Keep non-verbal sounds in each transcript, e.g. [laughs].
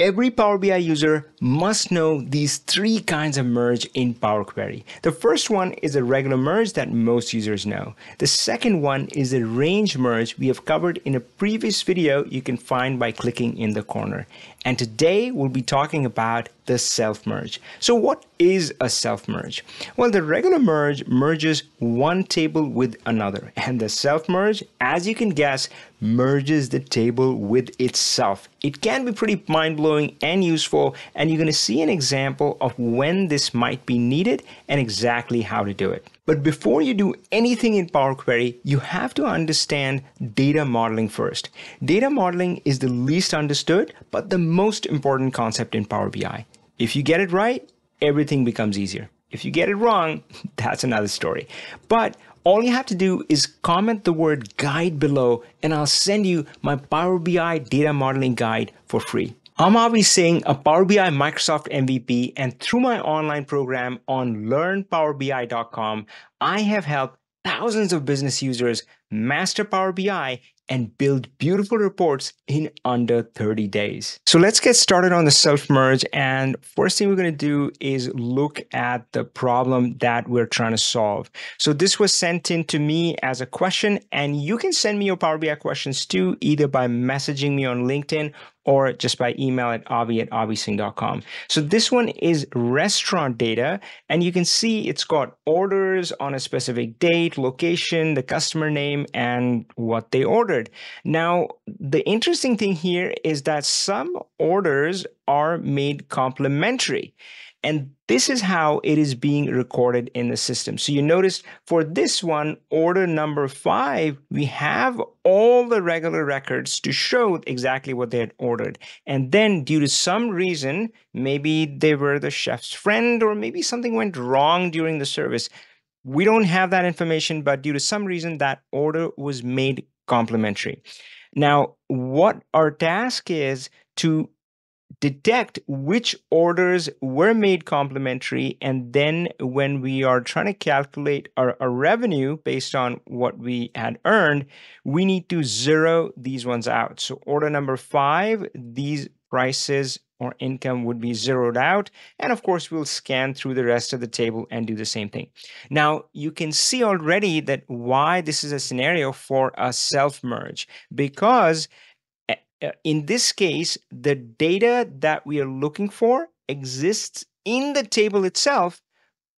Every Power BI user must know these three kinds of merge in Power Query. The first one is a regular merge that most users know. The second one is a range merge we have covered in a previous video you can find by clicking in the corner. And today we'll be talking about the self merge. So, what is a self merge? Well, the regular merge merges one table with another, and the self merge, as you can guess, merges the table with itself. It can be pretty mind blowing and useful, and you're going to see an example of when this might be needed and exactly how to do it. But before you do anything in Power Query, you have to understand data modeling first. Data modeling is the least understood, but the most important concept in Power BI. If you get it right, everything becomes easier. If you get it wrong, [laughs] that's another story. But all you have to do is comment the word guide below and I'll send you my Power BI data modeling guide for free. I'm Avi Singh, a Power BI Microsoft MVP, and through my online program on learnpowerbi.com, I have helped thousands of business users master Power BI and build beautiful reports in under 30 days. So let's get started on the self merge. And first thing we're going to do is look at the problem that we're trying to solve. So this was sent in to me as a question, and you can send me your Power BI questions too, either by messaging me on LinkedIn or just by email at avi at avisingh.com. So this one is restaurant data, and you can see it's got orders on a specific date, location, the customer name, and what they ordered. Now, the interesting thing here is that some orders are made complimentary. And this is how it is being recorded in the system. So you notice for this one, order number five, we have all the regular records to show exactly what they had ordered. And then due to some reason, maybe they were the chef's friend or maybe something went wrong during the service. We don't have that information, but due to some reason, that order was made complimentary. Now, what our task is to detect which orders were made complimentary and then when we are trying to calculate our, our, revenue based on what we had earned we need to zero these ones out so order number five these prices or income would be zeroed out and of course we'll scan through the rest of the table and do the same thing now you can see already that why this is a scenario for a self merge because uh, in this case, the data that we are looking for exists in the table itself,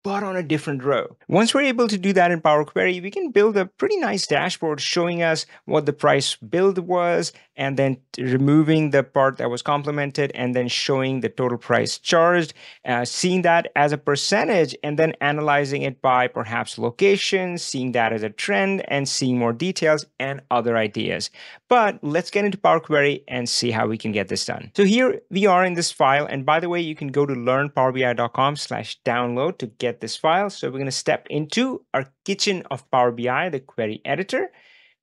but on a different row. Once we're able to do that in Power Query, we can build a pretty nice dashboard showing us what the price build was and then removing the part that was complemented and then showing the total price charged, uh, seeing that as a percentage and then analyzing it by perhaps location, seeing that as a trend and seeing more details and other ideas. But let's get into Power Query and see how we can get this done. So here we are in this file. And by the way, you can go to learnpowerbi.com slash download to get this file. So we're going to step into our kitchen of Power BI, the query editor.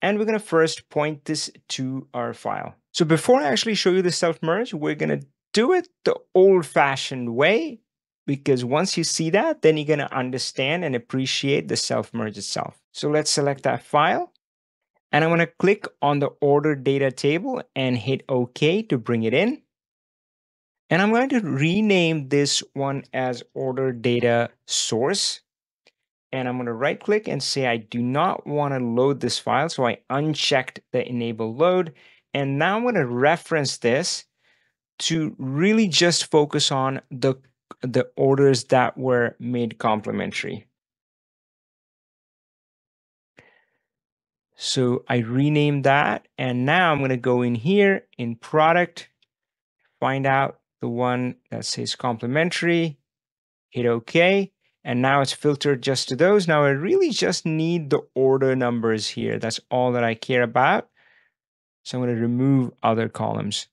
And we're going to first point this to our file. So before I actually show you the self-merge, we're going to do it the old-fashioned way because once you see that, then you're going to understand and appreciate the self-merge itself. So let's select that file. And I'm going to click on the order data table and hit OK to bring it in. And I'm going to rename this one as order data source and I'm going to right click and say I do not want to load this file. So I unchecked the enable load. And now I'm going to reference this to really just focus on the, the orders that were made complimentary. So I renamed that. And now I'm going to go in here in product, find out the one that says complimentary, hit OK. And now it's filtered just to those. Now I really just need the order numbers here. That's all that I care about. So I'm going to remove other columns.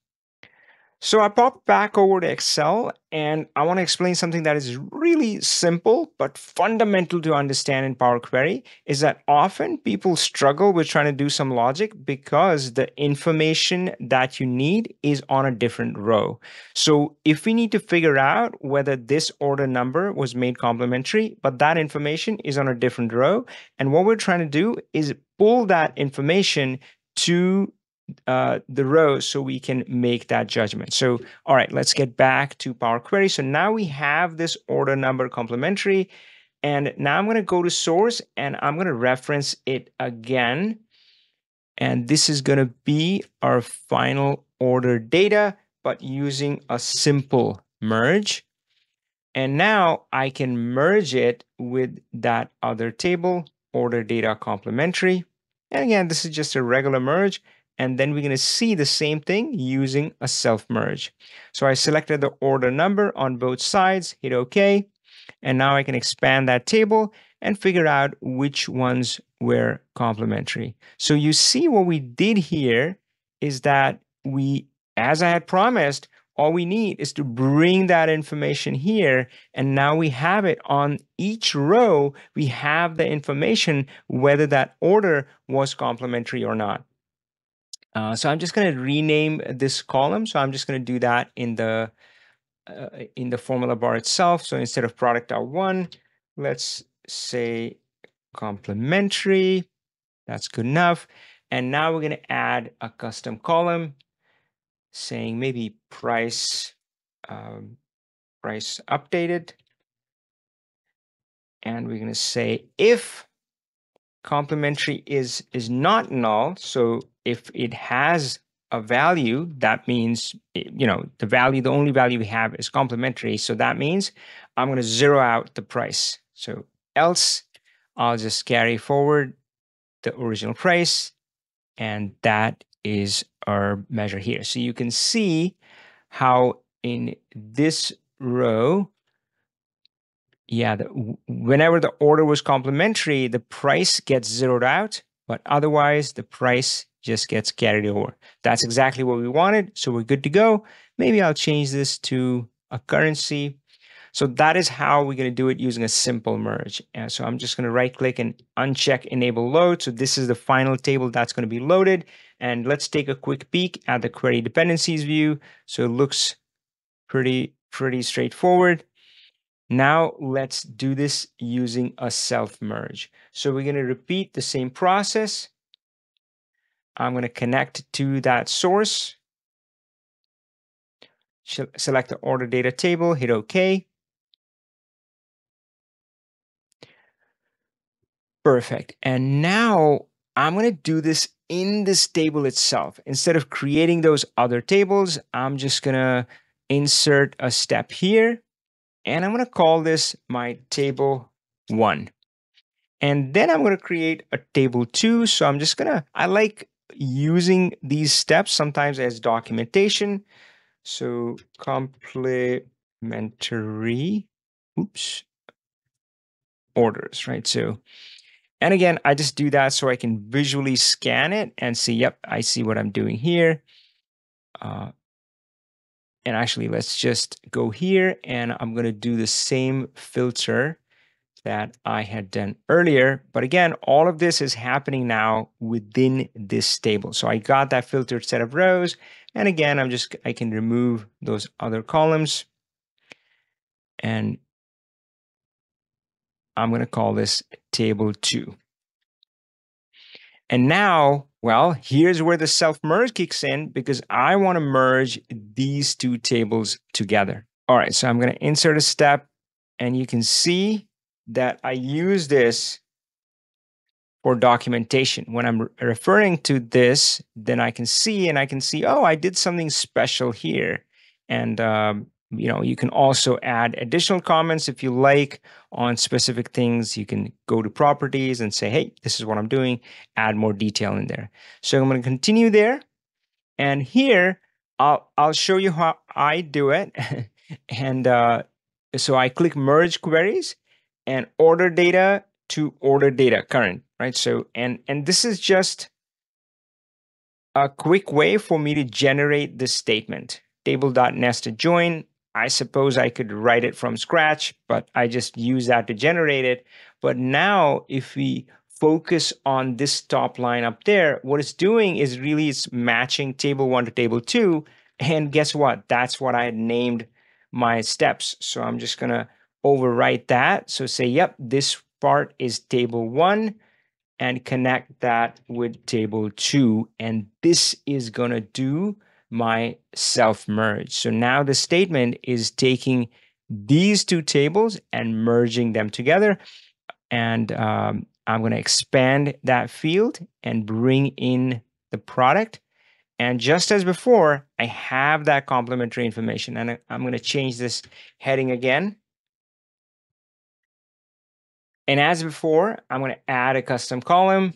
So I pop back over to Excel and I want to explain something that is really simple but fundamental to understand in Power Query is that often people struggle with trying to do some logic because the information that you need is on a different row. So if we need to figure out whether this order number was made complimentary, but that information is on a different row, and what we're trying to do is pull that information to uh, the rows so we can make that judgment. So, all right, let's get back to Power Query. So now we have this order number complimentary. And now I'm going to go to source and I'm going to reference it again. And this is going to be our final order data, but using a simple merge. And now I can merge it with that other table, order data complimentary. And again, this is just a regular merge. And then we're going to see the same thing using a self merge. So I selected the order number on both sides, hit OK. And now I can expand that table and figure out which ones were complimentary. So you see what we did here is that we, as I had promised, all we need is to bring that information here. And now we have it on each row. We have the information whether that order was complimentary or not. Uh, so I'm just going to rename this column. So I'm just going to do that in the uh, in the formula bar itself. So instead of product one, let's say complimentary. That's good enough. And now we're going to add a custom column saying maybe price um, price updated. And we're going to say if complimentary is is not null, so if it has a value, that means, eh, you know, the value, the only value we have is complimentary. So that means I'm going to zero out the price. So else, I'll just carry forward the original price. And that is our measure here. So you can see how in this row, yeah, the, whenever the order was complimentary, the price gets zeroed out, but otherwise the price just gets carried over. That's exactly what we wanted. So we're good to go. Maybe I'll change this to a currency. So that is how we're going to do it using a simple merge. And so I'm just going to right click and uncheck enable load. So this is the final table that's going to be loaded. And let's take a quick peek at the query dependencies view. So it looks pretty, pretty straightforward. Now let's do this using a self merge. So we're going to repeat the same process. I'm going to connect to that source. Select the order data table, hit OK. Perfect. And now I'm going to do this in this table itself. Instead of creating those other tables, I'm just going to insert a step here. And I'm going to call this my table one. And then I'm going to create a table two. So I'm just going to, I like using these steps sometimes as documentation. So complimentary, oops, orders, right? So, and again, I just do that so I can visually scan it and see, yep, I see what I'm doing here. Uh, and actually, let's just go here and I'm going to do the same filter that I had done earlier. But again, all of this is happening now within this table. So I got that filtered set of rows. And again, I'm just, I can remove those other columns. And I'm going to call this table two. And now, well, here's where the self merge kicks in because I want to merge these two tables together. All right, so I'm going to insert a step and you can see that I use this for documentation. When I'm re referring to this, then I can see and I can see, oh, I did something special here. And, um, you know, you can also add additional comments if you like on specific things. You can go to properties and say, hey, this is what I'm doing, add more detail in there. So I'm going to continue there. And here, I'll, I'll show you how I do it. [laughs] and uh, so I click merge queries and order data to order data current, right? So, and, and this is just a quick way for me to generate this statement. Table.nested join. I suppose I could write it from scratch, but I just use that to generate it. But now if we focus on this top line up there, what it's doing is really it's matching table one to table two. And guess what? That's what I had named my steps. So I'm just gonna overwrite that. So say, yep, this part is table one. and connect that with table two. And this is going to do my self merge. So now the statement is taking these two tables and merging them together. And um, I'm going to expand that field and bring in the product. And just as before, I have that complimentary information. And I'm going to change this heading again. And as before, I'm going to add a custom column.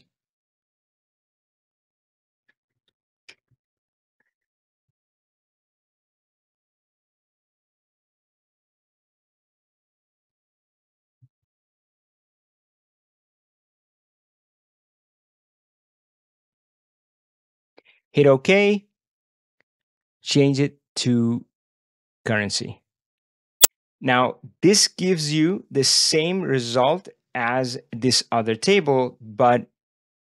Hit OK, change it to currency. Now, this gives you the same result as this other table, but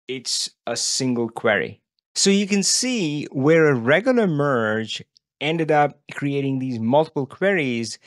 it's a single query. So you can see where a regular merge ended up creating these multiple queries,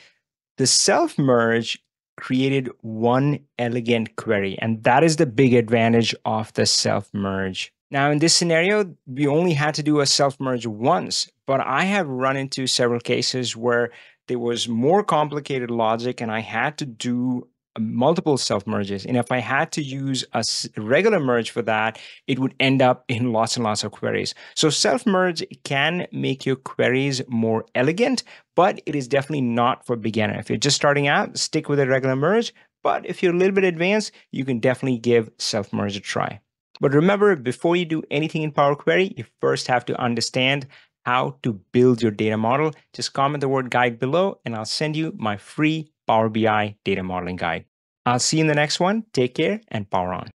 the self merge created one elegant query. And that is the big advantage of the self merge. Now, in this scenario, we only had to do a self merge once, but I have run into several cases where there was more complicated logic and I had to do uh, multiple self merges. And if I had to use a regular merge for that, it would end up in lots and lots of queries. So self merge can make your queries more elegant, but it is definitely not for beginner. If you're just starting out, stick with a regular merge. But if you're a little bit advanced, you can definitely give self merge a try. But remember, before you do anything in Power Query, you first have to understand how to build your data model. Just comment the word guide below and I'll send you my free Power BI data modeling guide. I'll see you in the next one. Take care and power on.